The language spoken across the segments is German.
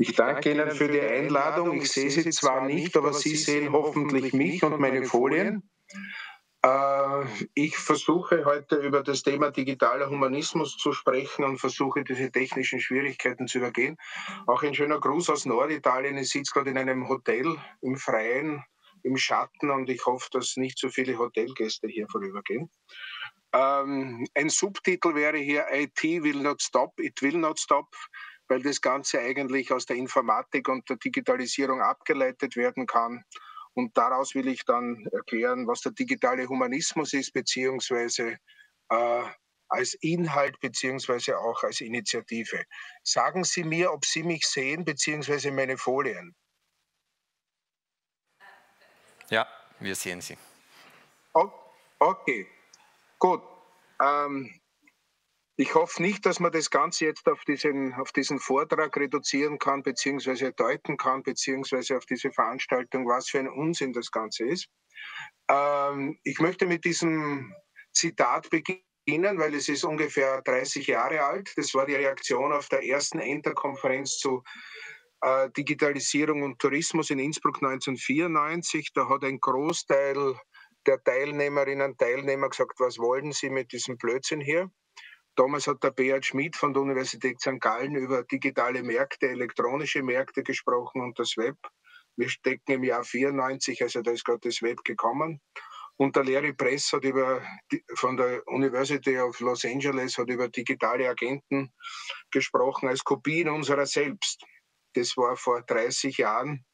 Ich danke Ihnen für die Einladung. Ich sehe Sie zwar nicht, aber Sie sehen hoffentlich mich und meine Folien. Äh, ich versuche heute über das Thema digitaler Humanismus zu sprechen und versuche diese technischen Schwierigkeiten zu übergehen. Auch ein schöner Gruß aus Norditalien. Ich sitze gerade in einem Hotel im Freien, im Schatten und ich hoffe, dass nicht so viele Hotelgäste hier vorübergehen. Ähm, ein Subtitel wäre hier IT will not stop, it will not stop, weil das Ganze eigentlich aus der Informatik und der Digitalisierung abgeleitet werden kann. Und daraus will ich dann erklären, was der digitale Humanismus ist, beziehungsweise äh, als Inhalt, beziehungsweise auch als Initiative. Sagen Sie mir, ob Sie mich sehen, beziehungsweise meine Folien. Ja, wir sehen Sie. Okay, gut. Ähm, ich hoffe nicht, dass man das Ganze jetzt auf diesen, auf diesen Vortrag reduzieren kann, beziehungsweise deuten kann, beziehungsweise auf diese Veranstaltung, was für ein Unsinn das Ganze ist. Ähm, ich möchte mit diesem Zitat beginnen, weil es ist ungefähr 30 Jahre alt. Das war die Reaktion auf der ersten Enter-Konferenz zu äh, Digitalisierung und Tourismus in Innsbruck 1994. Da hat ein Großteil der Teilnehmerinnen und Teilnehmer gesagt, was wollen Sie mit diesem Blödsinn hier? Damals hat der Beat Schmidt von der Universität St. Gallen über digitale Märkte, elektronische Märkte gesprochen und das Web. Wir stecken im Jahr 94, also da ist gerade das Web gekommen. Und der Larry Press hat über, von der University of Los Angeles hat über digitale Agenten gesprochen als Kopien unserer selbst. Das war vor 30 Jahren.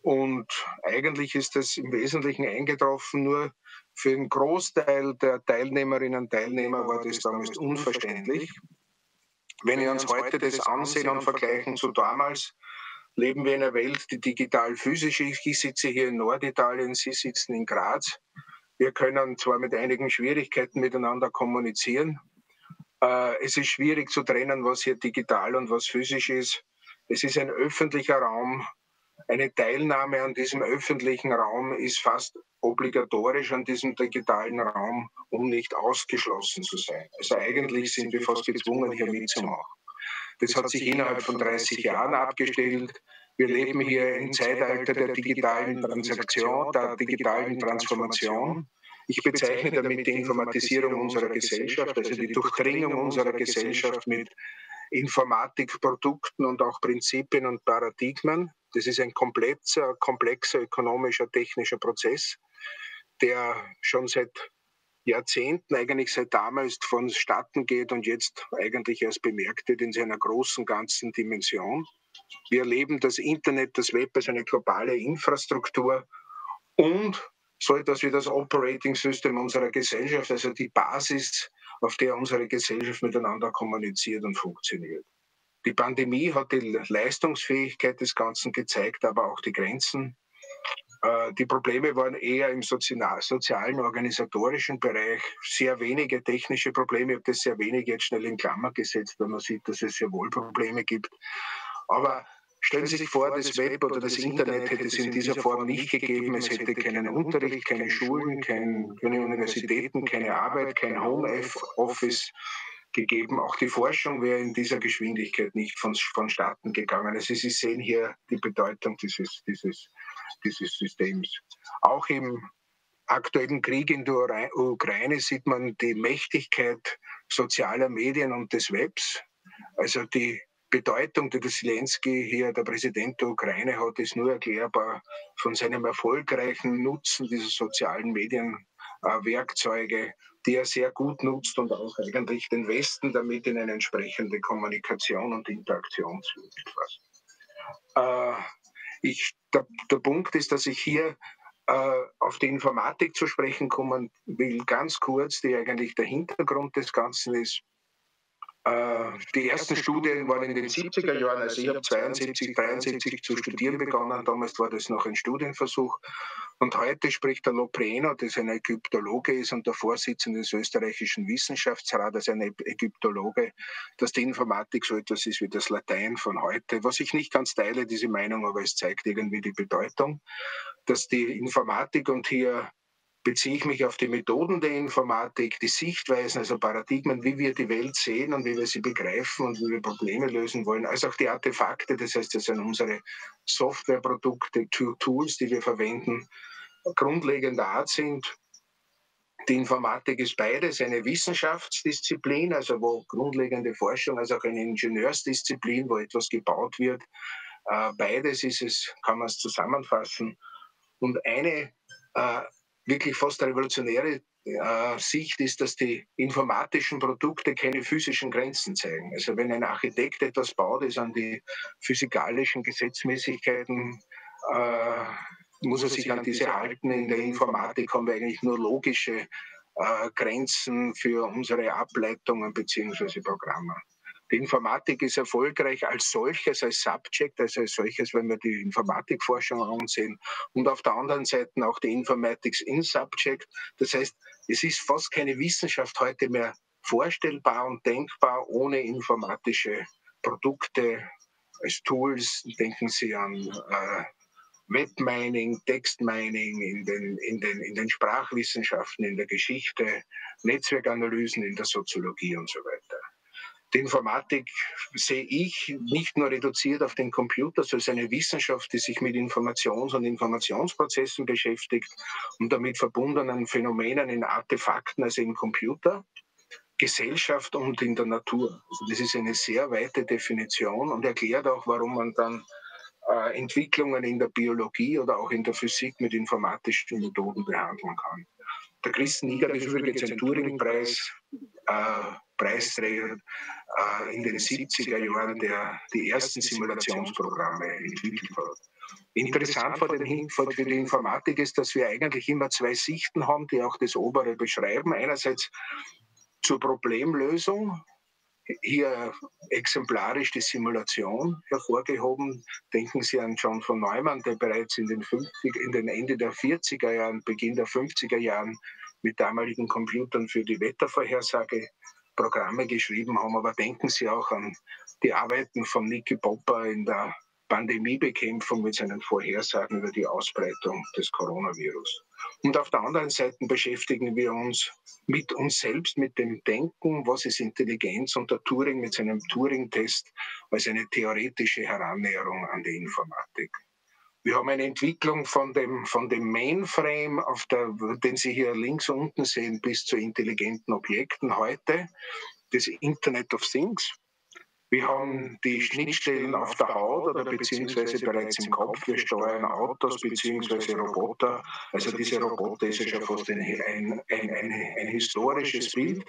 Und eigentlich ist das im Wesentlichen eingetroffen, nur für den Großteil der Teilnehmerinnen und Teilnehmer war das damals unverständlich. Wenn wir uns heute das ansehen und vergleichen zu damals, leben wir in einer Welt, die digital physisch ist. Ich sitze hier in Norditalien, Sie sitzen in Graz. Wir können zwar mit einigen Schwierigkeiten miteinander kommunizieren. Äh, es ist schwierig zu trennen, was hier digital und was physisch ist. Es ist ein öffentlicher Raum, eine Teilnahme an diesem öffentlichen Raum ist fast obligatorisch an diesem digitalen Raum, um nicht ausgeschlossen zu sein. Also eigentlich sind wir fast gezwungen, hier mitzumachen. Das hat sich innerhalb von 30 Jahren abgestellt. Wir leben hier im Zeitalter der digitalen Transaktion, der digitalen Transformation. Ich bezeichne damit die Informatisierung unserer Gesellschaft, also die Durchdringung unserer Gesellschaft mit Informatikprodukten und auch Prinzipien und Paradigmen. Das ist ein komplexer, komplexer ökonomischer, technischer Prozess, der schon seit Jahrzehnten, eigentlich seit damals vonstatten geht und jetzt eigentlich erst bemerkt wird in seiner großen ganzen Dimension. Wir erleben das Internet, das Web als eine globale Infrastruktur und so etwas wie das Operating System unserer Gesellschaft, also die Basis, auf der unsere Gesellschaft miteinander kommuniziert und funktioniert. Die Pandemie hat die Leistungsfähigkeit des Ganzen gezeigt, aber auch die Grenzen. Äh, die Probleme waren eher im sozialen, organisatorischen Bereich, sehr wenige technische Probleme. Ich habe das sehr wenig jetzt schnell in Klammer gesetzt, weil man sieht, dass es sehr wohl Probleme gibt. Aber Stellen Sie sich vor, das Web oder das Internet hätte es in dieser Form nicht gegeben. Es hätte keinen Unterricht, keine Schulen, keine Universitäten, keine Arbeit, kein Homeoffice gegeben. Auch die Forschung wäre in dieser Geschwindigkeit nicht von, vonstatten gegangen. Also Sie sehen hier die Bedeutung dieses, dieses, dieses Systems. Auch im aktuellen Krieg in der Ukraine sieht man die Mächtigkeit sozialer Medien und des Webs. Also die Bedeutung, die der Zelensky hier, der Präsident der Ukraine hat, ist nur erklärbar von seinem erfolgreichen Nutzen dieser sozialen Medienwerkzeuge, die er sehr gut nutzt und auch eigentlich den Westen damit in eine entsprechende Kommunikation und Interaktion führt. Äh, ich, der, der Punkt ist, dass ich hier äh, auf die Informatik zu sprechen kommen will, ganz kurz, die eigentlich der Hintergrund des Ganzen ist. Äh, die ersten Studien waren in den 70er Jahren, also ich habe 72, 73 zu studieren begonnen, damals war das noch ein Studienversuch. Und heute spricht der Lopreno, das ein Ägyptologe ist und der Vorsitzende des österreichischen Wissenschaftsrates, ein Ägyptologe, dass die Informatik so etwas ist wie das Latein von heute. Was ich nicht ganz teile, diese Meinung, aber es zeigt irgendwie die Bedeutung, dass die Informatik und hier beziehe ich mich auf die Methoden der Informatik, die Sichtweisen, also Paradigmen, wie wir die Welt sehen und wie wir sie begreifen und wie wir Probleme lösen wollen, als auch die Artefakte, das heißt, das sind unsere Softwareprodukte, Tools, die wir verwenden, grundlegender Art sind. Die Informatik ist beides eine Wissenschaftsdisziplin, also wo grundlegende Forschung, also auch eine Ingenieursdisziplin, wo etwas gebaut wird. Äh, beides ist es, kann man es zusammenfassen. Und eine äh, wirklich fast revolutionäre äh, Sicht ist, dass die informatischen Produkte keine physischen Grenzen zeigen. Also wenn ein Architekt etwas baut, ist an die physikalischen Gesetzmäßigkeiten äh, muss er sich an diese halten. In der Informatik haben wir eigentlich nur logische äh, Grenzen für unsere Ableitungen bzw. Programme. Die Informatik ist erfolgreich als solches, als Subject, also als solches, wenn wir die Informatikforschung ansehen. Und auf der anderen Seite auch die Informatics in Subject. Das heißt, es ist fast keine Wissenschaft heute mehr vorstellbar und denkbar ohne informatische Produkte als Tools. Denken Sie an äh, Webmining, Textmining in den, in, den, in den Sprachwissenschaften, in der Geschichte, Netzwerkanalysen in der Soziologie und so weiter. Die Informatik sehe ich nicht nur reduziert auf den Computer, sondern eine Wissenschaft, die sich mit Informations- und Informationsprozessen beschäftigt und damit verbundenen Phänomenen in Artefakten, also im Computer, Gesellschaft und in der Natur. Also das ist eine sehr weite Definition und erklärt auch, warum man dann äh, Entwicklungen in der Biologie oder auch in der Physik mit informatischen Methoden behandeln kann. Der Christen Niger ist übrigens ein Turing-Preis, äh, Preisträger äh, in den 70er Jahren, der die ersten Simulationsprogramme entwickelt hat. Interessant für, den, für die Informatik ist, dass wir eigentlich immer zwei Sichten haben, die auch das obere beschreiben. Einerseits zur Problemlösung, hier exemplarisch die Simulation hervorgehoben. Denken Sie an John von Neumann, der bereits in den, 50, in den Ende der 40er Jahren, Beginn der 50er Jahren mit damaligen Computern für die Wettervorhersage Programme geschrieben haben. Aber denken Sie auch an die Arbeiten von Nicky Popper in der Pandemiebekämpfung mit seinen Vorhersagen über die Ausbreitung des Coronavirus. Und auf der anderen Seite beschäftigen wir uns mit uns selbst, mit dem Denken, was ist Intelligenz und der Turing mit seinem Turing-Test als eine theoretische Herannäherung an die Informatik. Wir haben eine Entwicklung von dem, von dem Mainframe, auf der, den Sie hier links unten sehen, bis zu intelligenten Objekten heute, das Internet of Things. Wir haben die Schnittstellen auf der Haut oder beziehungsweise bereits im Kopf. Wir steuern Autos beziehungsweise Roboter. Also diese Roboter ist ja schon fast ein, ein, ein, ein historisches Bild.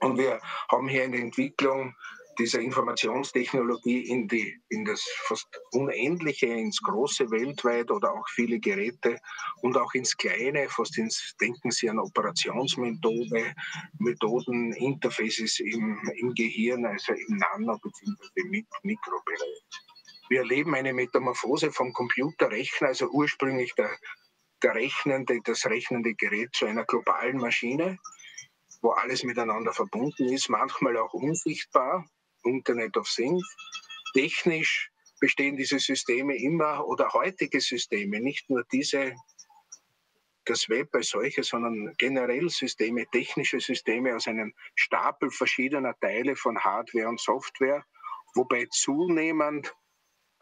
Und wir haben hier eine Entwicklung dieser Informationstechnologie in, die, in das fast Unendliche, ins Große weltweit oder auch viele Geräte und auch ins Kleine, fast ins, denken Sie an Operationsmethode, Methoden, Interfaces im, im Gehirn, also im Nano- bzw. Mik Mikrobereich. Wir erleben eine Metamorphose vom Computerrechner, also ursprünglich der, der rechnende, das rechnende Gerät zu einer globalen Maschine, wo alles miteinander verbunden ist, manchmal auch unsichtbar, Internet of Things. Technisch bestehen diese Systeme immer oder heutige Systeme, nicht nur diese, das Web als solches, sondern generell Systeme, technische Systeme aus einem Stapel verschiedener Teile von Hardware und Software, wobei zunehmend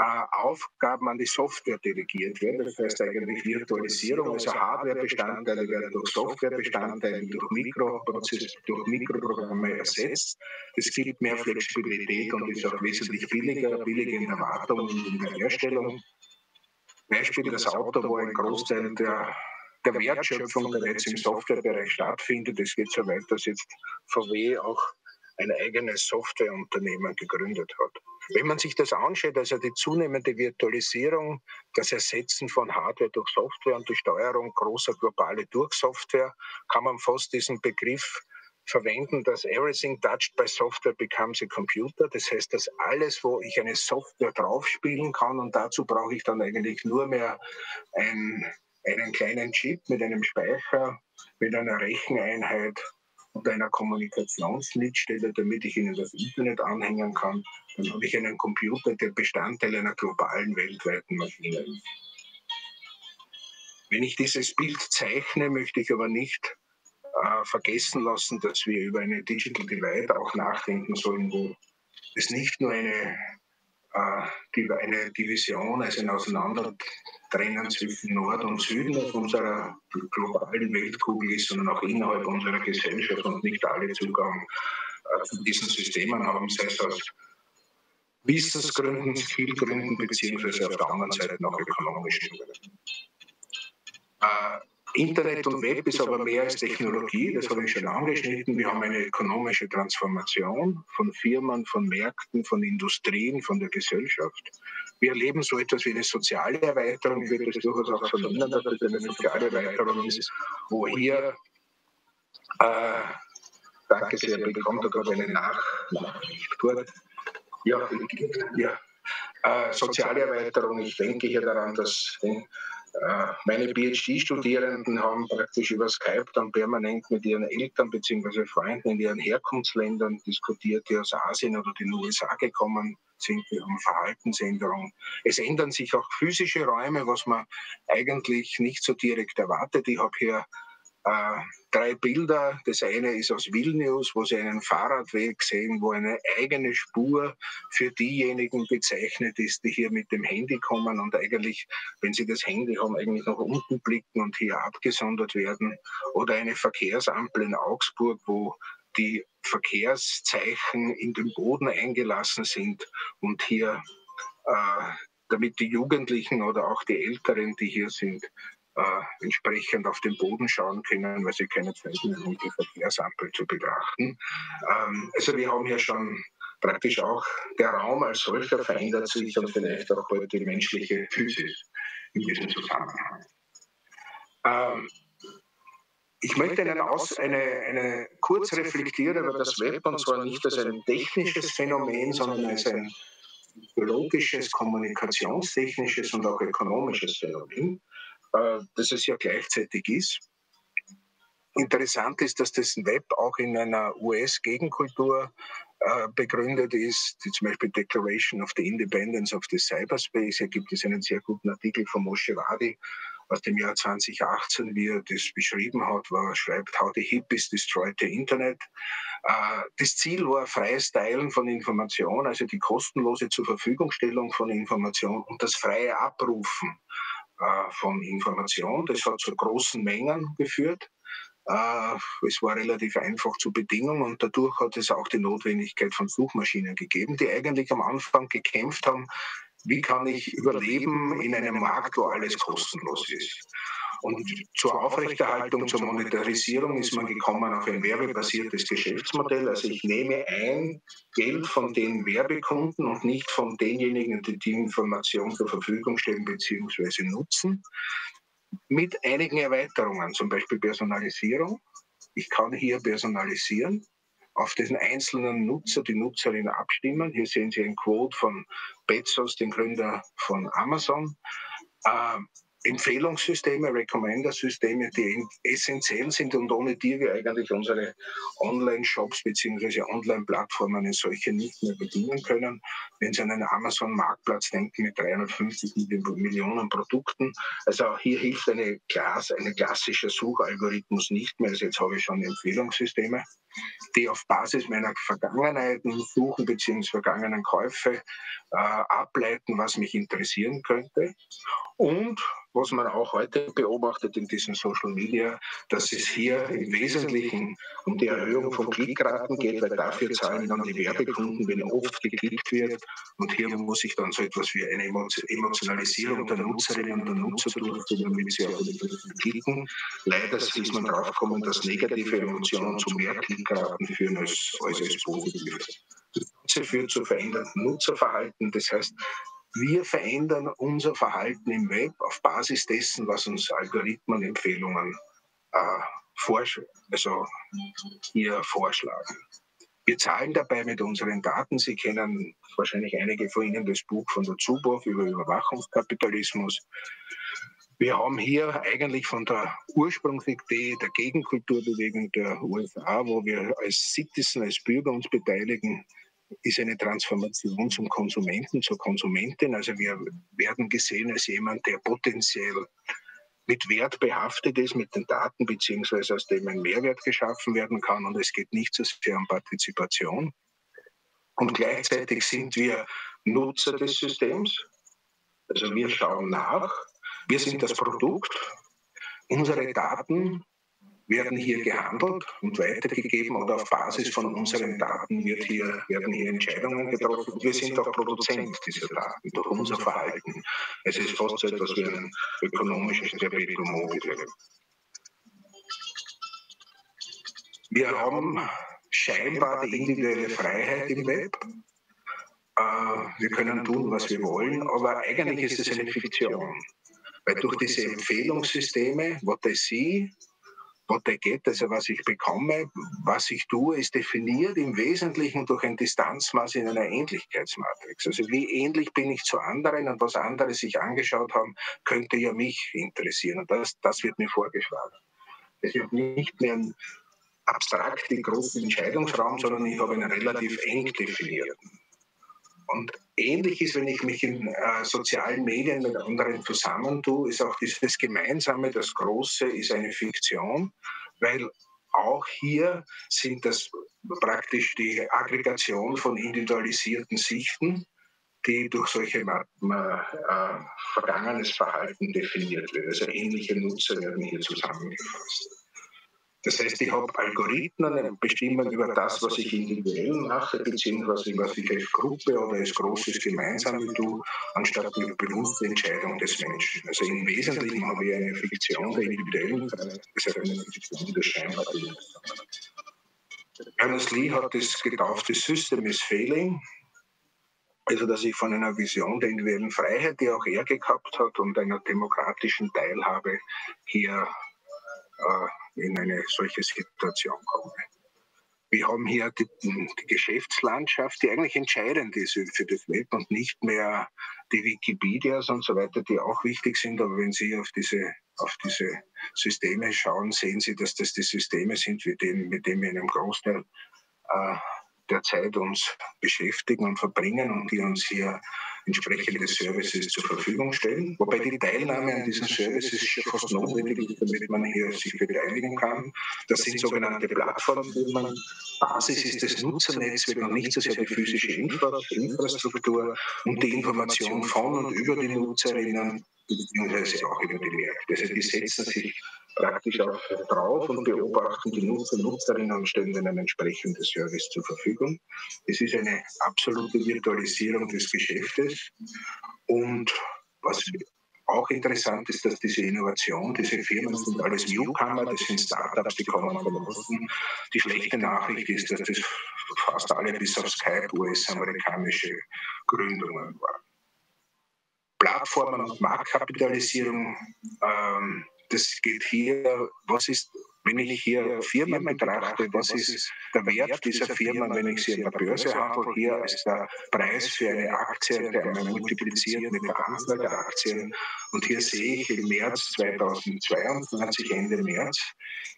Aufgaben an die Software delegiert werden. Das heißt eigentlich Virtualisierung, also Hardwarebestandteile werden durch Softwarebestandteile, durch Mikroprozesse, durch Mikroprogramme ersetzt. Es gibt mehr Flexibilität und ist auch wesentlich billiger, billiger in der Wartung und in der Herstellung. Beispiel das Auto, wo ein Großteil der der Wertschöpfung bereits im Softwarebereich stattfindet. Es geht so weit, dass jetzt VW auch ein eigenes Softwareunternehmen gegründet hat. Wenn man sich das anschaut, also die zunehmende Virtualisierung, das Ersetzen von Hardware durch Software und die Steuerung großer globale durch Software, kann man fast diesen Begriff verwenden, dass everything touched by software becomes a computer. Das heißt, dass alles, wo ich eine Software draufspielen kann und dazu brauche ich dann eigentlich nur mehr ein, einen kleinen Chip mit einem Speicher, mit einer Recheneinheit und einer Kommunikationsschnittstelle, damit ich Ihnen das Internet anhängen kann, dann habe ich einen Computer, der Bestandteil einer globalen weltweiten Maschine ist. Wenn ich dieses Bild zeichne, möchte ich aber nicht äh, vergessen lassen, dass wir über eine Digital Divide auch nachdenken sollen, wo es nicht nur eine, äh, eine Division, also ein Auseinandertrennen zwischen Nord und Süden auf unserer globalen Weltkugel ist, sondern auch innerhalb unserer Gesellschaft und nicht alle Zugang äh, zu diesen Systemen haben, sei es aus Wissensgründen, Skillgründen, beziehungsweise auf der anderen Seite noch ökonomischen Gründen. Äh, Internet und Web ist aber mehr als Technologie, das habe ich schon angeschnitten. Wir haben eine ökonomische Transformation von Firmen, von Märkten, von Industrien, von der Gesellschaft. Wir erleben so etwas wie eine soziale Erweiterung. Ich würde das durchaus auch vernennen, dass es eine soziale Erweiterung ist, wo hier, äh, danke sehr, bekommt er gerade eine Nachricht. Ja, ja. Äh, soziale Erweiterung, ich denke hier daran, dass äh, meine PhD-Studierenden haben praktisch über Skype dann permanent mit ihren Eltern bzw. Freunden in ihren Herkunftsländern diskutiert, die aus Asien oder den USA gekommen sind. Wir haben Verhaltensänderungen. Es ändern sich auch physische Räume, was man eigentlich nicht so direkt erwartet. Ich habe hier äh, drei Bilder. Das eine ist aus Vilnius, wo Sie einen Fahrradweg sehen, wo eine eigene Spur für diejenigen bezeichnet ist, die hier mit dem Handy kommen und eigentlich, wenn sie das Handy haben, eigentlich nach unten blicken und hier abgesondert werden. Oder eine Verkehrsampel in Augsburg, wo die Verkehrszeichen in den Boden eingelassen sind und hier äh, damit die Jugendlichen oder auch die Älteren, die hier sind, äh, entsprechend auf den Boden schauen können, weil sie keine Zeit mehr haben, die Verkehrsampel zu betrachten. Ähm, also wir haben hier schon praktisch auch der Raum als solcher verändert sich und vielleicht auch heute die menschliche Physis in diesem Zusammenhang. Ähm, ich möchte eine, Aus, eine, eine kurz reflektieren über das Web und zwar nicht als ein technisches Phänomen, sondern als ein biologisches, kommunikationstechnisches und auch ökonomisches Phänomen. Äh, dass es ja gleichzeitig ist. Interessant ist, dass das Web auch in einer US-Gegenkultur äh, begründet ist, die zum Beispiel Declaration of the Independence of the Cyberspace. Hier gibt es einen sehr guten Artikel von Moshe Wadi aus dem Jahr 2018, wie er das beschrieben hat, wo er schreibt, How the Hippies destroyed the Internet. Äh, das Ziel war freies Teilen von Information, also die kostenlose Zurverfügungstellung von Information und das freie Abrufen von Information. Das hat zu großen Mengen geführt. Äh, es war relativ einfach zu bedingen und dadurch hat es auch die Notwendigkeit von Suchmaschinen gegeben, die eigentlich am Anfang gekämpft haben, wie kann ich überleben in einem Markt, wo alles kostenlos ist. Und zur Aufrechterhaltung, zur Monetarisierung ist man gekommen auf ein werbebasiertes Geschäftsmodell. Also ich nehme ein Geld von den Werbekunden und nicht von denjenigen, die die Information zur Verfügung stellen bzw. nutzen. Mit einigen Erweiterungen, zum Beispiel Personalisierung. Ich kann hier personalisieren auf den einzelnen Nutzer, die Nutzerin abstimmen. Hier sehen Sie ein Quote von Bezos, dem Gründer von Amazon. Ähm, Empfehlungssysteme, Recommender-Systeme, die essentiell sind und ohne die wir eigentlich unsere Online-Shops bzw. Online-Plattformen als solche nicht mehr bedienen können. Wenn Sie an einen Amazon-Marktplatz denken mit 350 Millionen Produkten, also auch hier hilft eine, Klasse, eine klassische Suchalgorithmus nicht mehr. Also jetzt habe ich schon Empfehlungssysteme, die auf Basis meiner Vergangenheiten suchen bzw. vergangenen Käufe äh, ableiten, was mich interessieren könnte. Und was man auch heute beobachtet in diesen Social Media, dass es hier im Wesentlichen um die Erhöhung von Klickraten geht, weil dafür zahlen dann die Werbekunden, wenn oft geklickt wird. Und hier muss ich dann so etwas wie eine Emotionalisierung der Nutzerinnen und der Nutzer durchführen, damit sie auch klicken. Leider ist man draufgekommen, dass negative Emotionen zu mehr Klickraten führen als, als, als positive. Das führt zu veränderten Nutzerverhalten. Das heißt, wir verändern unser Verhalten im Web auf Basis dessen, was uns Algorithmenempfehlungen äh, also hier vorschlagen. Wir zahlen dabei mit unseren Daten. Sie kennen wahrscheinlich einige von Ihnen das Buch von der Zuboff über Überwachungskapitalismus. Wir haben hier eigentlich von der Ursprungsidee der Gegenkulturbewegung der USA, wo wir als Citizen, als Bürger uns beteiligen, ist eine Transformation zum Konsumenten, zur Konsumentin. Also wir werden gesehen als jemand, der potenziell mit Wert behaftet ist, mit den Daten, beziehungsweise aus dem ein Mehrwert geschaffen werden kann. Und es geht nicht so sehr um Partizipation. Und gleichzeitig sind wir Nutzer des Systems. Also wir schauen nach. Wir sind das Produkt. Unsere Daten werden hier gehandelt und weitergegeben oder auf Basis von unseren Daten wird hier, werden hier Entscheidungen getroffen. Wir sind auch Produzent dieser Daten durch unser Verhalten. Es ist fast so etwas wie ein ökonomisches Perpetuum mobile. Wir haben scheinbar die individuelle Freiheit im Web. Äh, wir können tun, was wir wollen, aber eigentlich ist es eine Fiktion. Weil durch diese Empfehlungssysteme, what I see, what also was ich bekomme, was ich tue, ist definiert im Wesentlichen durch ein Distanzmaß in einer Ähnlichkeitsmatrix. Also wie ähnlich bin ich zu anderen und was andere sich angeschaut haben, könnte ja mich interessieren. Und das, das wird mir vorgeschlagen. Es wird nicht mehr abstrakt großen Entscheidungsraum, sondern ich habe einen relativ eng definierten. Und ähnlich ist, wenn ich mich in äh, sozialen Medien mit anderen zusammentue, ist auch dieses Gemeinsame, das Große, ist eine Fiktion, weil auch hier sind das praktisch die Aggregation von individualisierten Sichten, die durch solche äh, vergangenes Verhalten definiert wird. Also ähnliche Nutzer werden hier zusammengefasst. Das heißt, ich habe Algorithmen, bestimmen über das, was ich individuell mache, beziehungsweise was ich als Gruppe oder als großes Gemeinsame tue, anstatt die bewusste Entscheidung des Menschen. Also im Wesentlichen habe ich eine Fiktion der individuellen Freiheit, das ist eine Fiktion der scheinbaren Ernest Lee hat das getauft, das System is failing. Also, dass ich von einer Vision der individuellen Freiheit, die auch er gehabt hat, und einer demokratischen Teilhabe hier äh, in eine solche Situation komme. Wir haben hier die, die, Geschäftslandschaft, die eigentlich entscheidend ist für das Web und nicht mehr die Wikipedias und so weiter, die auch wichtig sind. Aber wenn Sie auf diese, auf diese Systeme schauen, sehen Sie, dass das die Systeme sind, mit denen, mit denen wir in einem Großteil äh, der Zeit uns beschäftigen und verbringen und die uns hier entsprechende Services zur Verfügung stellen. Wobei die Teilnahme an diesen Services schon fast notwendig ist, damit man hier sich beteiligen kann. Das sind sogenannte Plattformfirmen. Basis ist das Nutzernetzwerk und nicht so sehr die physische Infrastruktur und die Information von und über die Nutzerinnen beziehungsweise auch über die Märkte. Also die setzen sich praktisch auch drauf und beobachten die Nutzer, Nutzerinnen und stellen ihnen entsprechende Service zur Verfügung. Es ist eine absolute Virtualisierung des Geschäftes und was auch interessant ist, dass diese Innovation, diese Firmen sind alles Newcomer, das sind Startups, die kommen von Osten. Die schlechte Nachricht ist, dass das fast alle bis auf Skype US-amerikanische Gründungen waren. Plattformen und Marktkapitalisierung ähm, das geht hier, was ist, wenn ich hier Firmen betrachte, was ist der Wert dieser Firmen, wenn ich sie an der Börse handle, hier als der Preis für eine Aktie, der einmal multipliziert mit der Anzahl der Aktien. Und hier sehe ich im März 2022, Ende März,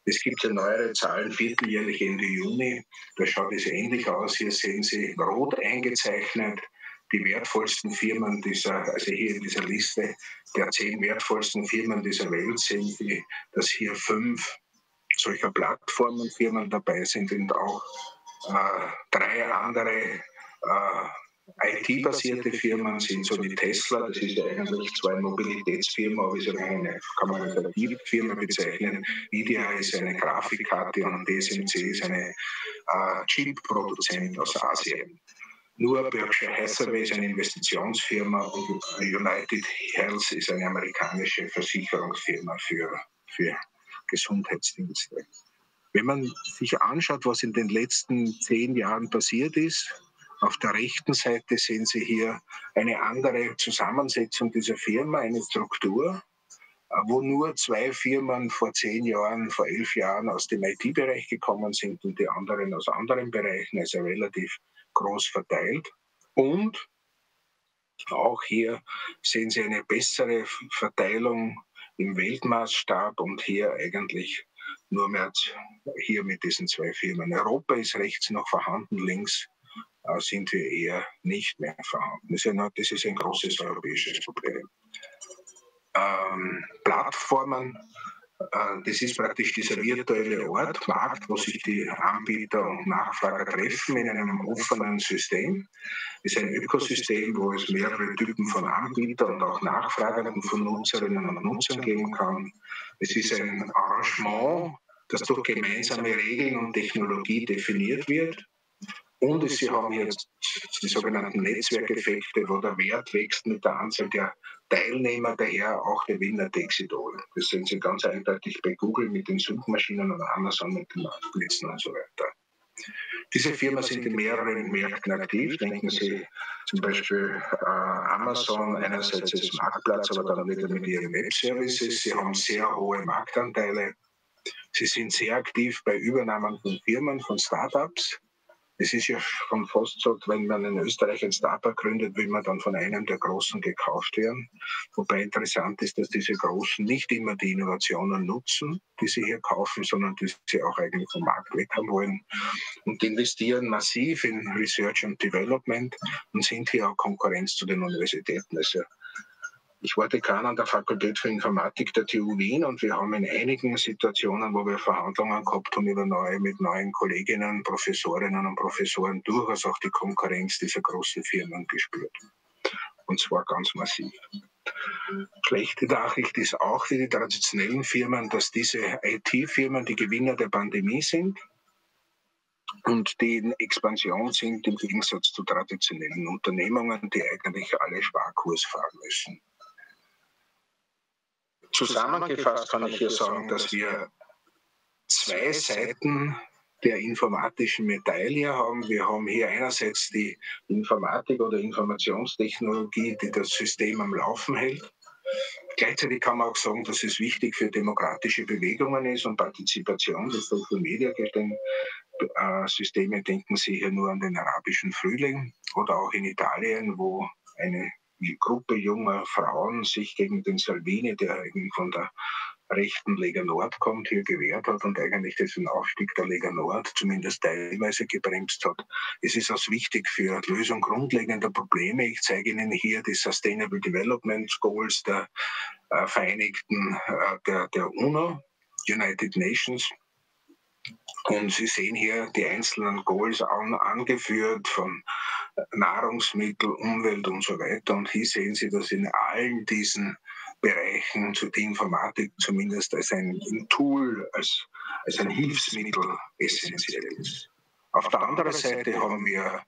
es gibt ja neuere Zahlen, vierteljährlich Ende Juni, da schaut es ähnlich aus. Hier sehen Sie rot eingezeichnet die wertvollsten Firmen dieser, also hier in dieser Liste der zehn wertvollsten Firmen dieser Welt sind, die, dass hier fünf solcher Plattformenfirmen dabei sind und auch äh, drei andere äh, IT-basierte Firmen sind, so wie Tesla, das ist ja eigentlich zwar eine Mobilitätsfirma, aber ist ja eine, kann man als IT-Firma bezeichnen. Nvidia ist eine Grafikkarte und TSMC ist eine äh, Chip-Produzent aus Asien. Nur Berkshire Hathaway ist eine Investitionsfirma und United Health ist eine amerikanische Versicherungsfirma für, für Gesundheitsdienste. Wenn man sich anschaut, was in den letzten zehn Jahren passiert ist, auf der rechten Seite sehen Sie hier eine andere Zusammensetzung dieser Firma, eine Struktur, wo nur zwei Firmen vor zehn Jahren, vor elf Jahren aus dem IT-Bereich gekommen sind und die anderen aus anderen Bereichen, also relativ groß verteilt. Und auch hier sehen Sie eine bessere Verteilung im Weltmaßstab und hier eigentlich nur mehr hier mit diesen zwei Firmen. Europa ist rechts noch vorhanden, links äh, sind wir eher nicht mehr vorhanden. Das ist, ein, großes europäisches Problem. ähm, Plattformen. Äh, das ist praktisch dieser virtuelle Ort, Markt, wo sich die Anbieter und Nachfrager treffen in einem offenen System. Es ist ein Ökosystem, wo es mehrere Typen von Anbietern und auch Nachfragern von Nutzerinnen und Nutzern geben kann. Es ist ein Arrangement, das durch gemeinsame Regeln und Technologie definiert wird. Und sie haben jetzt die sogenannten Netzwerkeffekte, wo der Wert wächst mit der Anzahl der Teilnehmer, daher auch der Wiener Dexidol. Das sehen Sie ganz eindeutig bei Google mit den Suchmaschinen und Amazon mit den Marktplätzen und so weiter. Diese Firmen sind in mehreren Märkten aktiv. Denken Sie zum Beispiel äh, Amazon einerseits als Marktplatz, aber dann wieder mit ihren Web-Services. Sie haben sehr hohe Marktanteile. Sie sind sehr aktiv bei Übernahmen von Firmen, von Startups. Es ist ja schon fast so, wenn man in Österreich ein Startup gründet, will man dann von einem der Großen gekauft werden. Wobei interessant ist, dass diese Großen nicht immer die Innovationen nutzen, die sie hier kaufen, sondern die sie auch eigentlich vom Markt weg haben wollen und investieren massiv in Research und Development und sind hier auch Konkurrenz zu den Universitäten. Also ich war Dekan an der Fakultät für Informatik der TU Wien und wir haben in einigen Situationen, wo wir Verhandlungen gehabt haben über neue, mit neuen Kolleginnen, Professorinnen und Professoren durchaus auch die Konkurrenz dieser großen Firmen gespürt. Und zwar ganz massiv. Schlechte Nachricht ist auch für die traditionellen Firmen, dass diese IT-Firmen die Gewinner der Pandemie sind und die in Expansion sind im Gegensatz zu traditionellen Unternehmungen, die eigentlich alle Sparkurs fahren müssen. Zusammengefasst kann ich hier sagen, dass wir zwei Seiten der informatischen Medaille haben. Wir haben hier einerseits die Informatik oder Informationstechnologie, die das System am Laufen hält. Gleichzeitig kann man auch sagen, dass es wichtig für demokratische Bewegungen ist und Partizipation. Das Social Media äh, Systeme denken Sie hier nur an den arabischen Frühling oder auch in Italien, wo eine Gruppe junger Frauen sich gegen den Salvini, der eben von der rechten Lega Nord kommt, hier gewehrt hat und eigentlich diesen Aufstieg der Lega Nord zumindest teilweise gebremst hat. Es ist auch wichtig für die Lösung grundlegender Probleme. Ich zeige Ihnen hier die Sustainable Development Goals der äh, Vereinigten, äh, der, der UNO, United Nations. Und Sie sehen hier die einzelnen Goals an, angeführt von Nahrungsmittel, Umwelt und so weiter. Und hier sehen Sie, dass in allen diesen Bereichen die Informatik zumindest als ein Tool, als, als ein Hilfsmittel essentiell ist. Auf der anderen Seite haben wir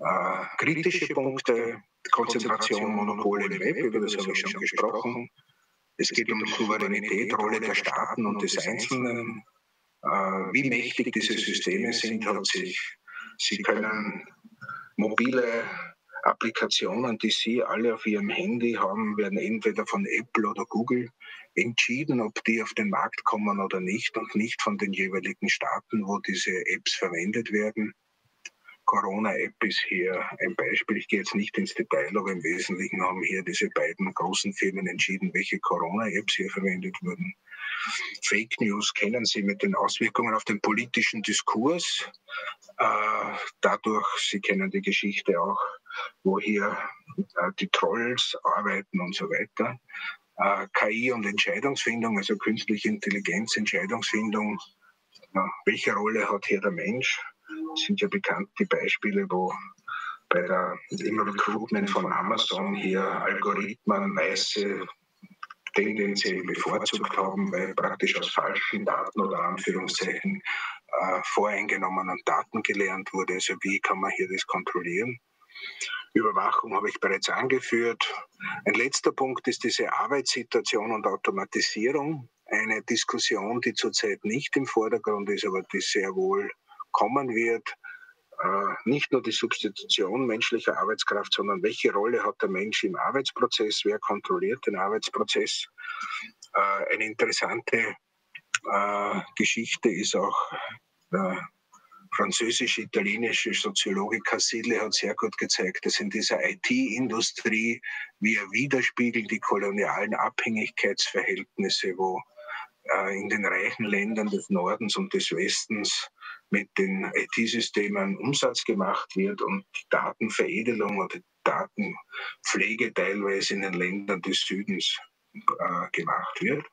äh, kritische Punkte, Konzentration, Monopole im Web, über das habe ich schon gesprochen. Es geht um die Souveränität, Rolle der Staaten und des Einzelnen. Äh, wie mächtig diese Systeme sind, hat sich, sie können mobile Applikationen, die Sie alle auf Ihrem Handy haben, werden entweder von Apple oder Google entschieden, ob die auf den Markt kommen oder nicht und nicht von den jeweiligen Staaten, wo diese Apps verwendet werden. Corona-App ist hier ein Beispiel. Ich gehe jetzt nicht ins Detail, aber im Wesentlichen haben hier diese beiden großen Firmen entschieden, welche Corona-Apps hier verwendet wurden. Fake News kennen Sie mit den Auswirkungen auf den politischen Diskurs. Äh, dadurch, Sie kennen die Geschichte auch, wo hier äh, die Trolls arbeiten und so weiter. Äh, KI und Entscheidungsfindung, also künstliche Intelligenz, Entscheidungsfindung. welche Rolle hat hier der Mensch? Es sind ja bekannt die Beispiele, wo bei der, im Recruitment von Amazon hier Algorithmen weiße tendenziell bevorzugt haben, weil praktisch aus falschen Daten oder Anführungszeichen äh, voreingenommenen Daten gelernt wurde. Also wie kann man hier das kontrollieren? Überwachung habe ich bereits angeführt. Ein letzter Punkt ist diese Arbeitssituation und Automatisierung. Eine Diskussion, die zurzeit nicht im Vordergrund ist, aber die sehr wohl kommen wird. Äh, nicht nur die Substitution menschlicher Arbeitskraft, sondern welche Rolle hat der Mensch im Arbeitsprozess, wer kontrolliert den Arbeitsprozess. Äh, eine interessante äh, Geschichte ist auch der französisch-italienische Soziologe Casilli hat sehr gut gezeigt, dass in dieser IT-Industrie wir widerspiegeln die kolonialen Abhängigkeitsverhältnisse, wo in den reichen Ländern des Nordens und des Westens mit den IT-Systemen Umsatz gemacht wird und Datenveredelung oder Datenpflege teilweise in den Ländern des Südens äh, gemacht wird.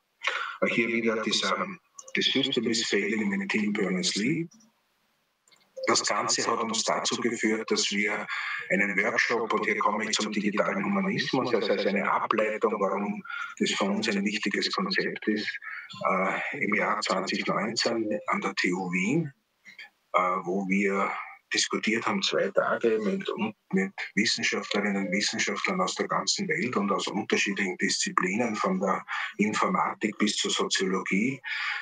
Hier wieder dieser, the system is failing in Team Berners-Lee. Das Ganze hat uns dazu geführt, dass wir einen Workshop, und hier komme ich zum digitalen Humanismus, also als eine Ableitung, warum das für uns ein wichtiges Konzept ist, äh, im Jahr 2019 an der TU Wien, äh, wo wir diskutiert haben, zwei Tage mit, mit Wissenschaftlerinnen und Wissenschaftlern aus der ganzen Welt und aus unterschiedlichen Disziplinen, von der Informatik bis zur Soziologie,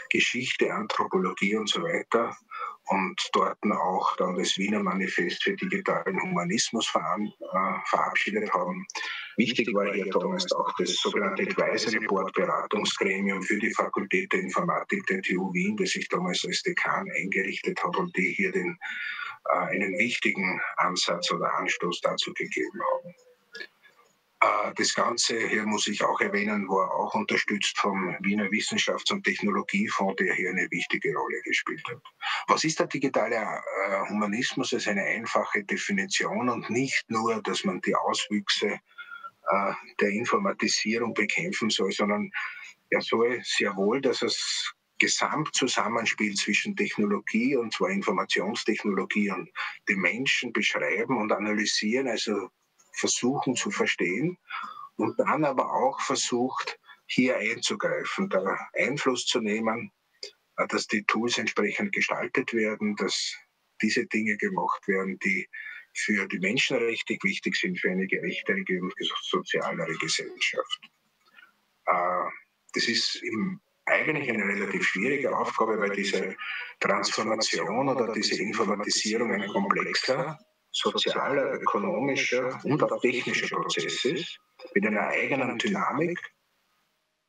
Geschichte, Anthropologie und so weiter und dort auch dann das Wiener Manifest für digitalen Humanismus äh, verabschiedet haben. Wichtig war hier damals auch das sogenannte Advisory Board Beratungsgremium für die Fakultät der Informatik der TU Wien, das ich damals als Dekan eingerichtet habe und die hier den, äh, einen wichtigen Ansatz oder Anstoß dazu gegeben haben. Äh, das Ganze hier muss ich auch erwähnen, war auch unterstützt vom Wiener Wissenschafts- und Technologiefonds, der hier eine wichtige Rolle gespielt hat. Was ist der digitale äh, Humanismus? Das ist eine einfache Definition und nicht nur, dass man die Auswüchse äh, der Informatisierung bekämpfen soll, sondern er soll sehr wohl, dass es Gesamtzusammenspiel zwischen Technologie und zwar Informationstechnologie und den Menschen beschreiben und analysieren, also versuchen zu verstehen und dann aber auch versucht, hier einzugreifen, da Einfluss zu nehmen, äh, dass die Tools entsprechend gestaltet werden, dass diese Dinge gemacht werden, die für die Menschenrechte wichtig sind, für eine gerechtere und sozialere Gesellschaft. Äh, das ist eigentlich eine relativ schwierige Aufgabe, weil diese Transformation oder diese Informatisierung ein komplexer sozialer, ökonomischer und auch technischer Prozess ist, mit einer eigenen Dynamik,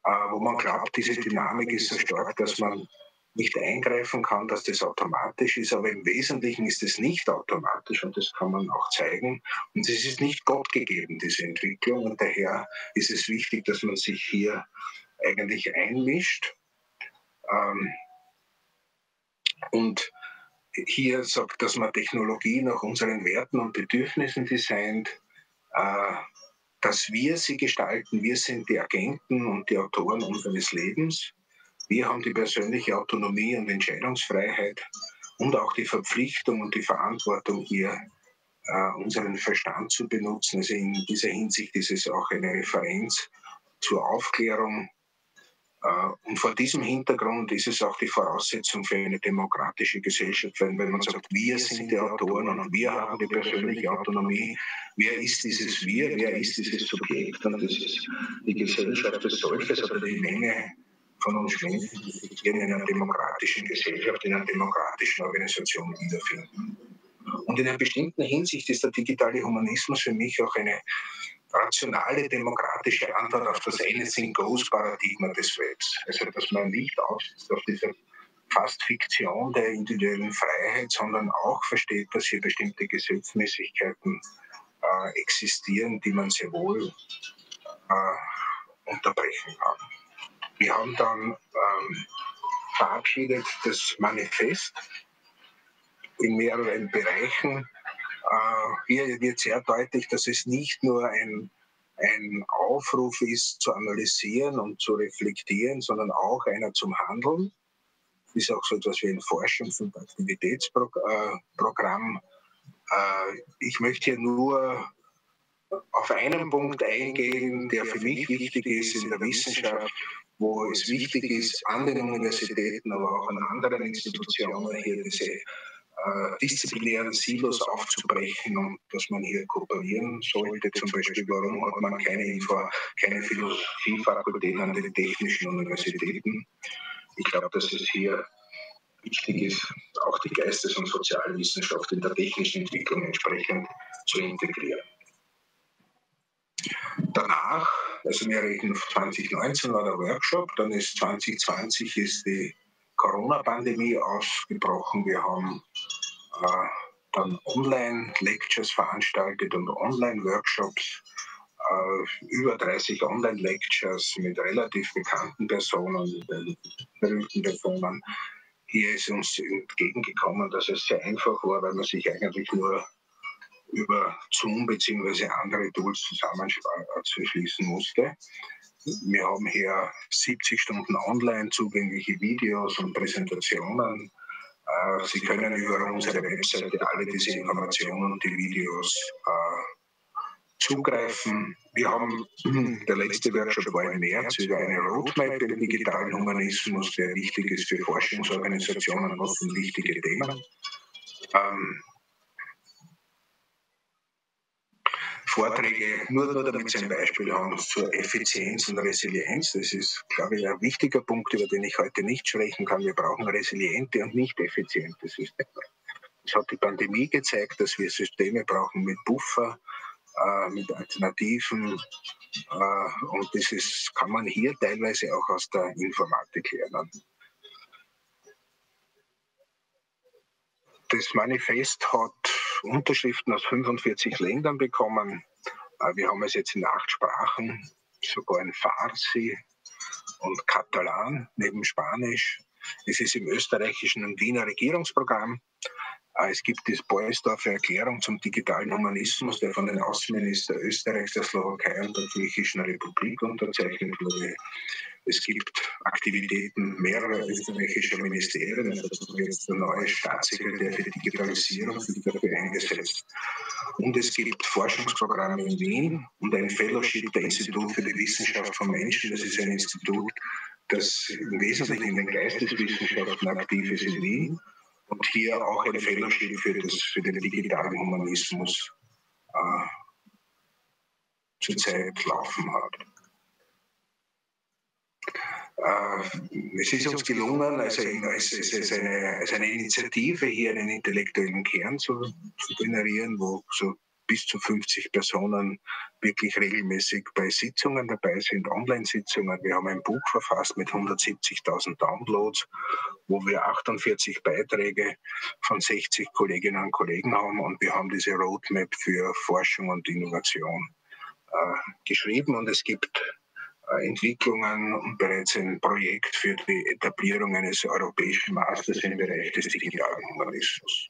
äh, wo man glaubt, diese Dynamik ist so stark, dass man nicht eingreifen kann, dass das automatisch ist, aber im Wesentlichen ist es nicht automatisch und das kann man auch zeigen. Und es ist nicht Gott gegeben, diese Entwicklung und daher ist es wichtig, dass man sich hier eigentlich einmischt. Ähm, und hier sagt, dass man Technologie nach unseren Werten und Bedürfnissen designt, äh, dass wir sie gestalten. Wir sind die Agenten und die Autoren unseres Lebens. Wir haben die persönliche Autonomie und Entscheidungsfreiheit und auch die Verpflichtung und die Verantwortung, hier äh, unseren Verstand zu benutzen. Also in dieser Hinsicht ist es auch eine Referenz zur Aufklärung und vor diesem Hintergrund ist es auch die Voraussetzung für eine demokratische Gesellschaft, wenn man sagt, wir sind die Autoren und wir haben die persönliche Autonomie. Wer ist dieses Wir? Wer ist dieses Subjekt? Und das ist die Gesellschaft als solches oder die Menge von uns Menschen, die sich in einer demokratischen Gesellschaft, in einer demokratischen Organisation wiederfinden. Und in einer bestimmten Hinsicht ist der digitale Humanismus für mich auch eine rationale demokratische Antwort auf das Anything-Goes-Paradigma des Webs. Also, dass man nicht aufsitzt auf dieser fast Fiktion der individuellen Freiheit, sondern auch versteht, dass hier bestimmte Gesetzmäßigkeiten äh, existieren, die man sehr wohl äh, unterbrechen kann. Wir haben dann ähm, verabschiedet das Manifest in mehreren Bereichen hier wird sehr deutlich, dass es nicht nur ein, ein Aufruf ist, zu analysieren und zu reflektieren, sondern auch einer zum Handeln. Das ist auch so etwas wie ein Forschungs- und Aktivitätsprogramm. Äh, ich möchte hier nur auf einen Punkt eingehen, der für mich wichtig ist in der Wissenschaft, wo es wichtig ist, an den Universitäten, aber auch an anderen Institutionen hier diese äh, disziplinären Silos aufzubrechen und dass man hier kooperieren sollte. Zum Beispiel, warum hat man keine, Info, keine Philosophiefakultät an den technischen Universitäten? Ich glaube, dass es hier wichtig ist, auch die Geistes- und Sozialwissenschaft in der technischen Entwicklung entsprechend zu integrieren. Danach, also wir reden 2019 war der Workshop, dann ist 2020 ist die Corona-Pandemie ausgebrochen. Wir haben äh, dann Online-Lectures veranstaltet und Online-Workshops, äh, über 30 Online-Lectures mit relativ bekannten Personen, berühmten Personen. Hier ist uns entgegengekommen, dass es sehr einfach war, weil man sich eigentlich nur über Zoom bzw. andere Tools zusammenschließen musste. Wir haben hier 70 Stunden online zugängliche Videos und Präsentationen. Äh, Sie können über unsere Webseite alle diese Informationen und die Videos äh, zugreifen. Wir haben, der letzte Workshop war im März über eine Roadmap im digitalen Humanismus, der wichtig ist für Forschungsorganisationen und wichtige Themen. Ähm, Vorträge nur, nur damit Sie ein Beispiel haben zur Effizienz und Resilienz. Das ist, glaube ich, ein wichtiger Punkt, über den ich heute nicht sprechen kann. Wir brauchen resiliente und nicht effiziente Systeme. Es hat die Pandemie gezeigt, dass wir Systeme brauchen mit Buffer, äh, mit Alternativen. Äh, und das ist, kann man hier teilweise auch aus der Informatik lernen. Das Manifest hat Unterschriften aus 45 Ländern bekommen. Äh, wir haben es jetzt in acht Sprachen, sogar in Farsi und Katalan neben Spanisch. Es ist im österreichischen und Wiener Regierungsprogramm. Äh, es gibt die Boelsdorfer Erklärung zum digitalen Humanismus, der von den Außenministern Österreichs, der Slowakei und der Griechischen Republik unterzeichnet wurde. Es gibt Aktivitäten mehrerer österreichischer Ministerien. Also jetzt der neue Staatssekretär für Digitalisierung wird dafür eingesetzt. Und es gibt Forschungsprogramme in Wien und ein Fellowship der Institut für die Wissenschaft von Menschen. Das ist ein Institut, das im Wesentlichen in den Geisteswissenschaften aktiv ist in Wien und hier auch ein Fellowship für, das, für den digitalen Humanismus äh, zurzeit laufen hat. Äh, es ist uns gelungen, also es ist eine, eine Initiative, hier einen intellektuellen Kern zu, zu generieren, wo so bis zu 50 Personen wirklich regelmäßig bei Sitzungen dabei sind, Online-Sitzungen. Wir haben ein Buch verfasst mit 170.000 Downloads, wo wir 48 Beiträge von 60 Kolleginnen und Kollegen haben und wir haben diese Roadmap für Forschung und Innovation äh, geschrieben und es gibt äh, Entwicklungen und bereits ein Projekt für die Etablierung eines europäischen Masters im Bereich des digitalen Humanismus.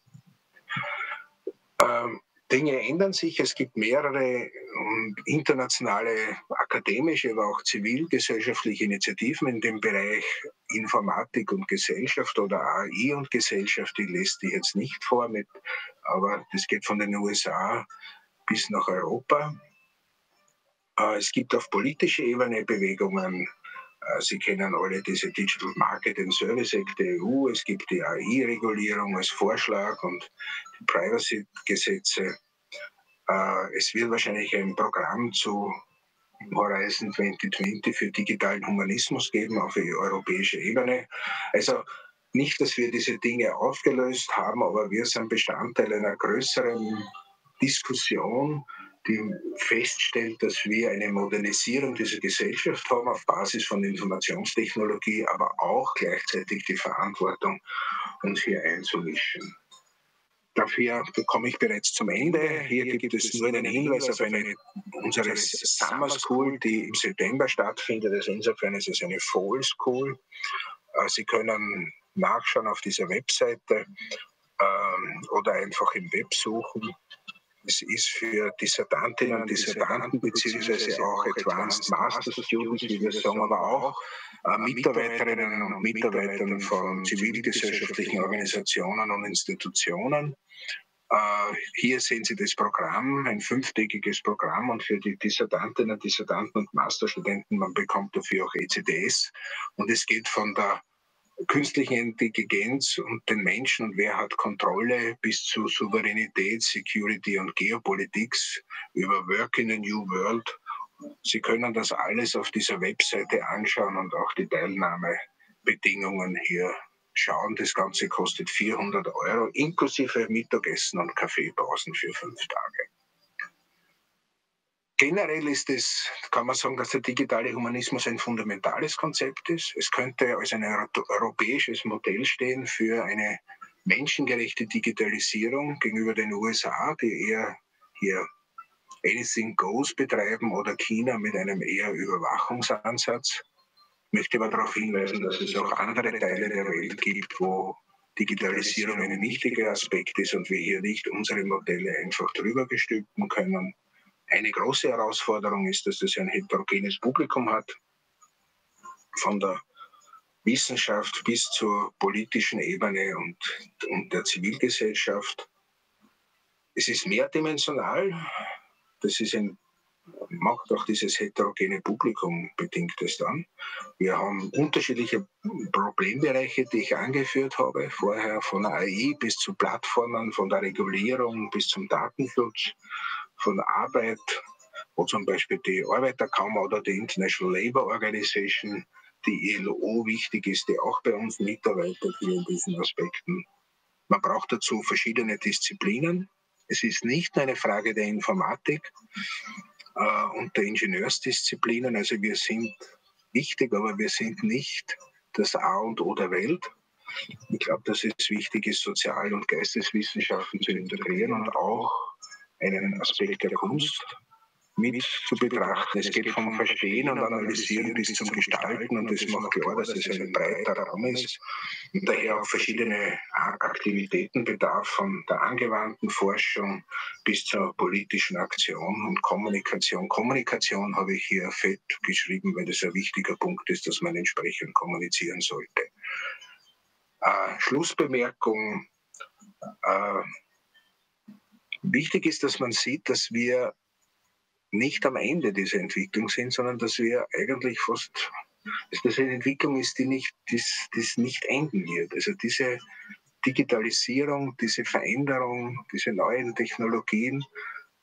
Ähm, Dinge ändern sich. Es gibt mehrere ähm, internationale akademische, aber auch zivilgesellschaftliche Initiativen in dem Bereich Informatik und Gesellschaft oder AI und Gesellschaft. Die lässt die jetzt nicht vor, mit, aber das geht von den USA bis nach Europa. Äh, es gibt auf politischer Ebene Bewegungen. Äh, Sie kennen alle diese Digital Market and Service Act der EU. Es gibt die AI-Regulierung als Vorschlag und die Privacy-Gesetze. Äh, es wird wahrscheinlich ein Programm zu Horizon 2020 für digitalen Humanismus geben auf europäischer Ebene. Also nicht, dass wir diese Dinge aufgelöst haben, aber wir sind Bestandteil einer größeren Diskussion die feststellt, dass wir eine Modernisierung dieser Gesellschaft haben auf Basis von Informationstechnologie, aber auch gleichzeitig die Verantwortung, uns hier einzumischen. Dafür komme ich bereits zum Ende. Hier gibt es nur einen Hinweis auf eine unsere Summer School, die im September stattfindet. Also insofern ist es eine Fall School. Äh, Sie können nachschauen auf dieser Webseite ähm, oder einfach im Web suchen. Es ist für Dissertantinnen und Dissertanten beziehungsweise auch Advanced Master Students, wie wir sagen, aber auch äh, Mitarbeiterinnen und Mitarbeitern von zivilgesellschaftlichen Organisationen und Institutionen. Uh, hier sehen Sie das Programm, ein fünftägiges Programm und für die Dissertantinnen, Dissertanten und Masterstudenten, man bekommt dafür auch ECDS und es geht von der künstlichen Intelligenz und den Menschen und wer hat Kontrolle bis zu Souveränität, Security und Geopolitik über Work in a New World. Sie können das alles auf dieser Webseite anschauen und auch die Teilnahmebedingungen hier schauen. Das Ganze kostet 400 Euro inklusive Mittagessen und Kaffeepausen für fünf Tage. Generell ist es, kann man sagen, dass der digitale Humanismus ein fundamentales Konzept ist. Es könnte als ein europäisches Modell stehen für eine menschengerechte Digitalisierung gegenüber den USA, die eher hier Anything Goes betreiben oder China mit einem eher Überwachungsansatz. Ich möchte aber darauf hinweisen, dass es auch andere Teile der Welt gibt, wo Digitalisierung ein wichtiger Aspekt ist und wir hier nicht unsere Modelle einfach drüber gestülpen können. Eine große Herausforderung ist, dass es ein heterogenes Publikum hat, von der Wissenschaft bis zur politischen Ebene und, und der Zivilgesellschaft. Es ist mehrdimensional. Das ist ein, macht auch dieses heterogene Publikum bedingt es dann. Wir haben unterschiedliche Problembereiche, die ich angeführt habe, vorher von AI bis zu Plattformen, von der Regulierung bis zum Datenschutz, von Arbeit, wo zum Beispiel die Arbeiterkammer oder die International Labour Organization, die ILO wichtig ist, die auch bei uns mitarbeitet in diesen Aspekten. Man braucht dazu verschiedene Disziplinen. Es ist nicht nur eine Frage der Informatik äh, und der Ingenieursdisziplinen. Also wir sind wichtig, aber wir sind nicht das A und O der Welt. Ich glaube, dass es wichtig ist, Sozial- und Geisteswissenschaften zu integrieren und auch einen Aspekt der Kunst mit zu betrachten. Es geht vom Verstehen und Analysieren bis zum Gestalten und es macht klar, dass es ein breiter Raum ist und daher auch verschiedene Aktivitäten bedarf, von der angewandten Forschung bis zur politischen Aktion und Kommunikation. Kommunikation habe ich hier fett geschrieben, weil das ein wichtiger Punkt ist, dass man entsprechend kommunizieren sollte. Äh, Schlussbemerkung. Äh, wichtig ist, dass man sieht, dass wir nicht am Ende dieser Entwicklung sind, sondern dass wir eigentlich fast, dass das eine Entwicklung ist, die nicht, die, die nicht enden wird. Also diese Digitalisierung, diese Veränderung, diese neuen Technologien,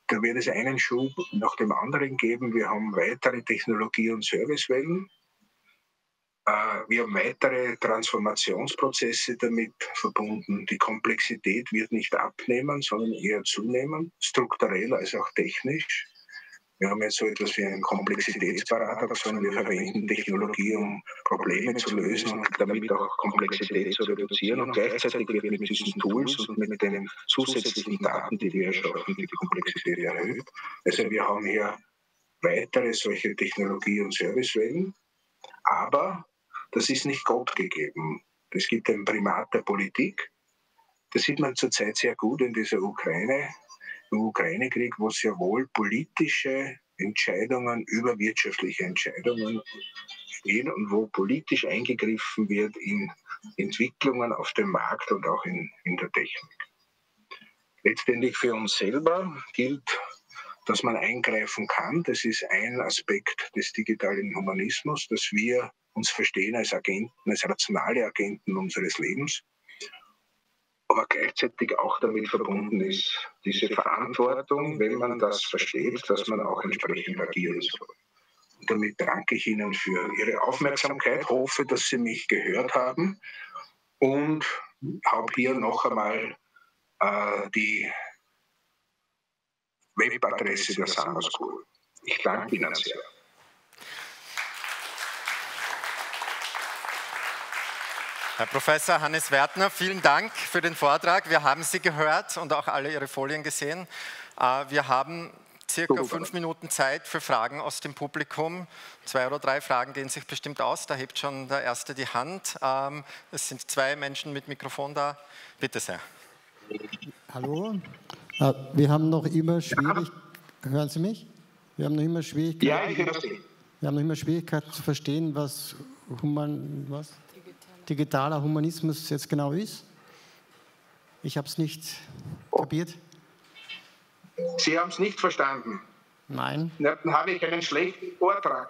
da wird es einen Schub nach dem anderen geben. Wir haben weitere Technologie- und Servicewellen. Äh, wir haben weitere Transformationsprozesse damit verbunden. Die Komplexität wird nicht abnehmen, sondern eher zunehmen, strukturell als auch technisch. Wir haben jetzt so etwas wie einen Komplexitätsparadox, sondern wir verwenden Technologie, um Probleme zu lösen und damit auch Komplexität zu reduzieren. Und gleichzeitig wird mit diesen Tools und mit den zusätzlichen Daten, die wir erschaffen, die Komplexität erhöht. Also wir haben hier weitere solche Technologie- und Servicewellen. Aber das ist nicht Gott gegeben. Es gibt ein Primat der Politik. Das sieht man zurzeit sehr gut in dieser Ukraine im Ukraine-Krieg, wo sehr wohl politische Entscheidungen über wirtschaftliche Entscheidungen stehen und wo politisch eingegriffen wird in Entwicklungen auf dem Markt und auch in, in der Technik. Letztendlich für uns selber gilt, dass man eingreifen kann. Das ist ein Aspekt des digitalen Humanismus, dass wir uns verstehen als Agenten, als rationale Agenten unseres Lebens aber gleichzeitig auch damit verbunden ist, diese Verantwortung, wenn man das versteht, dass man auch entsprechend agieren soll. Und damit danke ich Ihnen für Ihre Aufmerksamkeit, hoffe, dass Sie mich gehört haben und habe hier noch einmal äh, die Webadresse der Summer School. Ich danke Ihnen sehr. Herr Professor Hannes Wertner, vielen Dank für den Vortrag. Wir haben Sie gehört und auch alle Ihre Folien gesehen. Äh, wir haben circa fünf Minuten Zeit für Fragen aus dem Publikum. Zwei oder drei Fragen gehen sich bestimmt aus. Da hebt schon der Erste die Hand. Ähm, es sind zwei Menschen mit Mikrofon da. Bitte sehr. Hallo. Äh, wir haben noch immer Schwierigkeiten. Hören Sie mich? Wir haben noch immer Schwierigkeiten. Ja, ich höre Sie. Wir haben noch immer Schwierigkeiten zu verstehen, was human, was? Digitaler Humanismus jetzt genau ist? Ich habe es nicht kapiert. Sie haben es nicht verstanden? Nein. Na, dann habe ich einen schlechten Vortrag.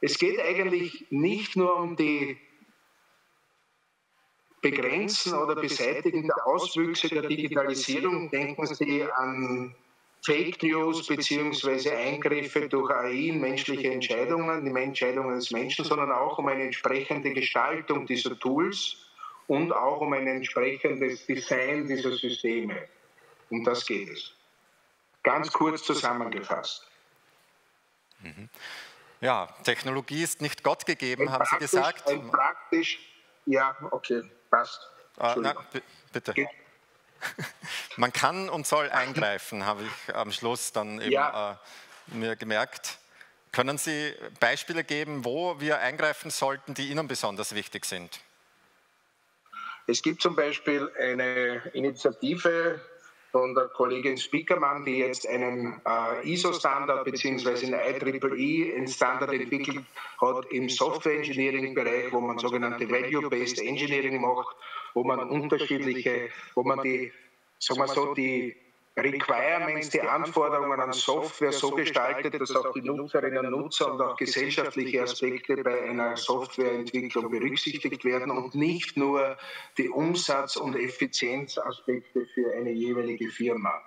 Es geht eigentlich nicht nur um die Begrenzen oder Beseitigen der Auswüchse der Digitalisierung. Denken Sie an Fake News bzw. Eingriffe durch AI in menschliche Entscheidungen, die Entscheidungen des Menschen, sondern auch um eine entsprechende Gestaltung dieser Tools und auch um ein entsprechendes Design dieser Systeme. Um das geht es. Ganz kurz zusammengefasst. Mhm. Ja, Technologie ist nicht Gott gegeben, ein haben Sie gesagt. Praktisch, ja, okay, passt. Ah, na, bitte. Geht Man kann und soll eingreifen, habe ich am Schluss dann eben ja. äh, mir gemerkt. Können Sie Beispiele geben, wo wir eingreifen sollten, die Ihnen besonders wichtig sind? Es gibt zum Beispiel eine Initiative von der Kollegin Spiekermann, die jetzt einen äh, ISO-Standard bzw. einen IEEE einen Standard entwickelt hat im Software-Engineering-Bereich, wo man sogenannte Value-Based Engineering macht, wo man unterschiedliche, wo man die, sagen wir so, die Requirements, die Anforderungen an Software so gestaltet, dass auch die Nutzerinnen und Nutzer und auch gesellschaftliche Aspekte bei einer Softwareentwicklung berücksichtigt werden und nicht nur die Umsatz- und Effizienzaspekte für eine jeweilige Firma.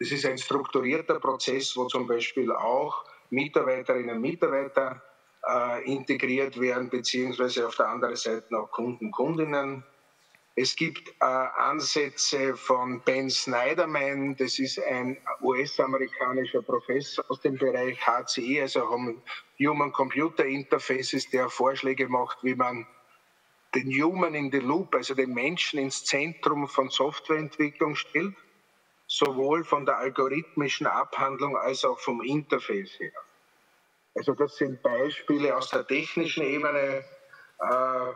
Das ist ein strukturierter Prozess, wo zum Beispiel auch Mitarbeiterinnen und Mitarbeiter äh, integriert werden, beziehungsweise auf der anderen Seite auch Kunden, Kundinnen es gibt äh, Ansätze von Ben Snyderman, das ist ein US-amerikanischer Professor aus dem Bereich HCI, also Human Computer Interfaces, der Vorschläge macht, wie man den Human in the Loop, also den Menschen ins Zentrum von Softwareentwicklung stellt, sowohl von der algorithmischen Abhandlung als auch vom Interface her. Also das sind Beispiele aus der technischen Ebene. Äh,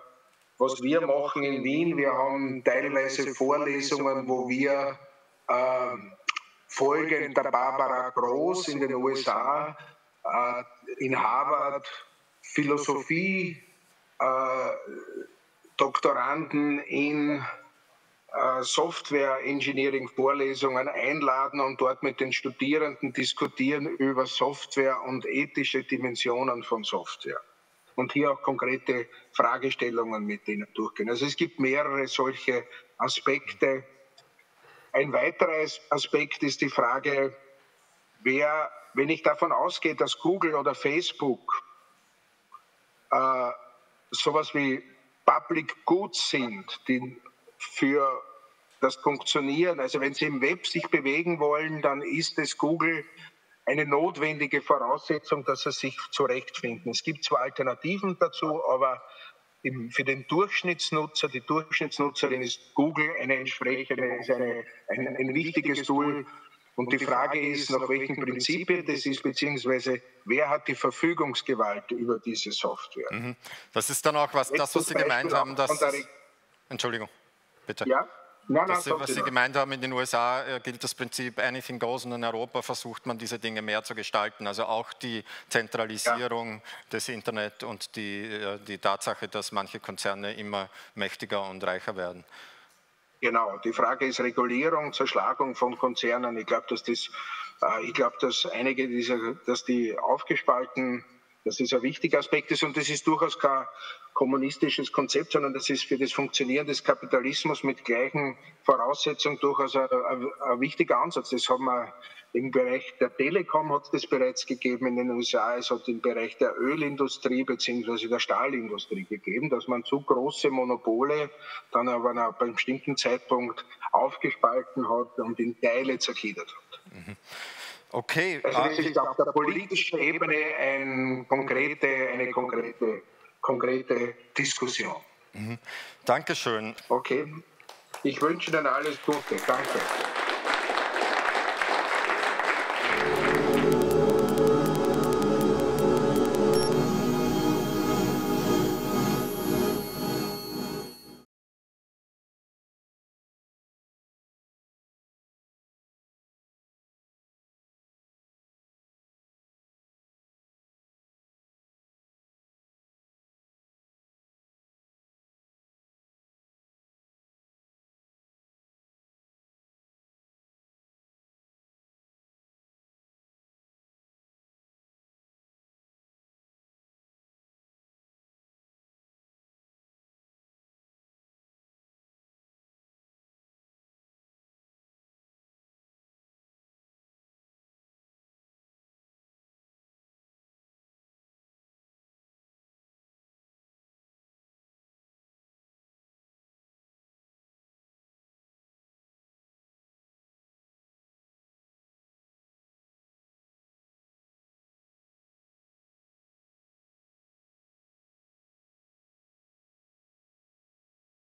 was wir machen in Wien, wir haben teilweise Vorlesungen, wo wir äh, folgen der Barbara Groß in den USA, äh, in Harvard Philosophie, äh, Doktoranden in äh, Software Engineering Vorlesungen einladen und dort mit den Studierenden diskutieren über Software und ethische Dimensionen von Software und hier auch konkrete Fragestellungen mit denen durchgehen. Also es gibt mehrere solche Aspekte. Ein weiterer Aspekt ist die Frage, wer, wenn ich davon ausgehe, dass Google oder Facebook äh, sowas wie Public Goods sind, die für das Funktionieren, also wenn Sie im Web sich bewegen wollen, dann ist es Google eine notwendige Voraussetzung, dass sie sich zurechtfinden. Es gibt zwar Alternativen dazu, aber für den Durchschnittsnutzer, die Durchschnittsnutzerin ist Google eine entsprechende, ist eine, ein, ein wichtiges Tool. Und die Frage ist, nach welchen Prinzipien das ist, beziehungsweise wer hat die Verfügungsgewalt über diese Software. Mhm. Das ist dann auch was, das, was Sie gemeint haben, dass... Entschuldigung, bitte. Ja? Nein, nein, das, was Sie gemeint haben, in den USA äh, gilt das Prinzip Anything Goes und in Europa versucht man diese Dinge mehr zu gestalten. Also auch die Zentralisierung ja. des Internet und die, äh, die Tatsache, dass manche Konzerne immer mächtiger und reicher werden. Genau, die Frage ist Regulierung, Zerschlagung von Konzernen. Ich glaube, dass das, äh, ich glaube, dass einige dieser, dass die aufgespalten dass das ein wichtiger Aspekt ist und das ist durchaus kein kommunistisches Konzept, sondern das ist für das Funktionieren des Kapitalismus mit gleichen Voraussetzungen durchaus ein, ein, ein wichtiger Ansatz. Das haben wir im Bereich der Telekom hat es bereits gegeben in den USA. Es hat im Bereich der Ölindustrie bzw. der Stahlindustrie gegeben, dass man zu große Monopole dann aber nach einem bestimmten Zeitpunkt aufgespalten hat und in Teile zergliedert hat. Mhm. Okay. Also das ist auf der politischen Ebene ein konkrete, eine konkrete, konkrete Diskussion. Mhm. Dankeschön. Okay. Ich wünsche Ihnen alles Gute. Danke.